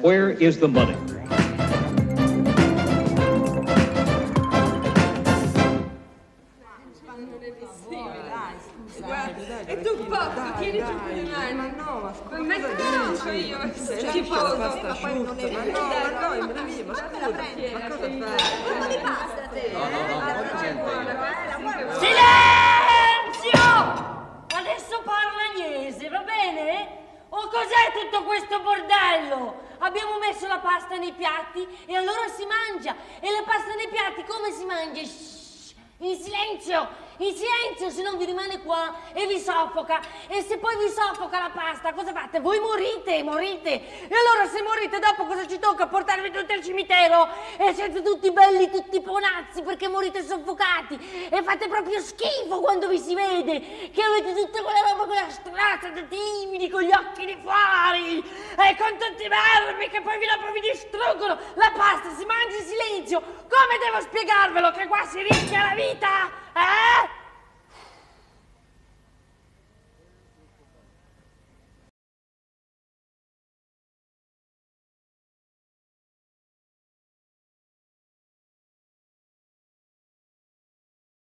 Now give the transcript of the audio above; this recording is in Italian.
Where is the money? E tu porca, tieni giù con le mani. Ma no, ma scusa. Metto l'ancio io, è schifoso. Ma poi non è Ma no, ma no, ma mi ma scusa, ma cosa fai? Ma di pasta te? No, no, no, po' di gente. Silenzio! Adesso parla Agnese, va bene? O cos'è tutto questo bordello? Abbiamo messo la pasta nei piatti e allora si mangia. E la pasta nei piatti come si mangia? In silenzio! In silenzio, se non vi rimane qua e vi soffoca. E se poi vi soffoca la pasta, cosa fate? Voi morite, morite. E allora se morite dopo cosa ci tocca? Portarvi tutti al cimitero e siete tutti belli, tutti ponazzi perché morite soffocati. E fate proprio schifo quando vi si vede che avete tutta quella roba, quella strazza da timidi con gli occhi di fuori e con tutti i vermi che poi vi dopo vi distruggono. La pasta si mangia in silenzio. Come devo spiegarvelo che qua si rischia la vita? Eh?